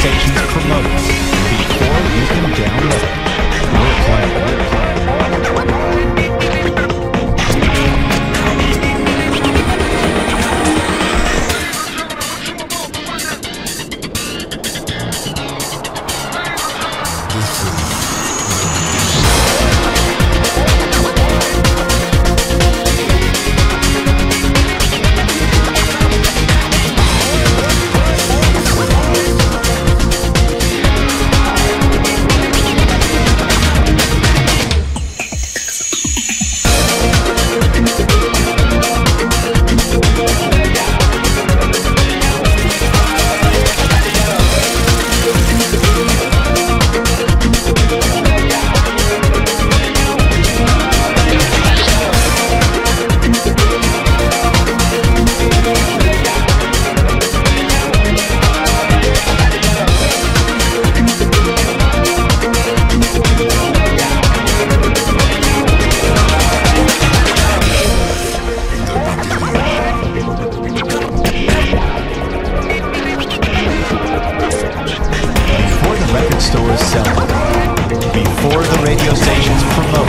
station promotes before you can download. radio stations promote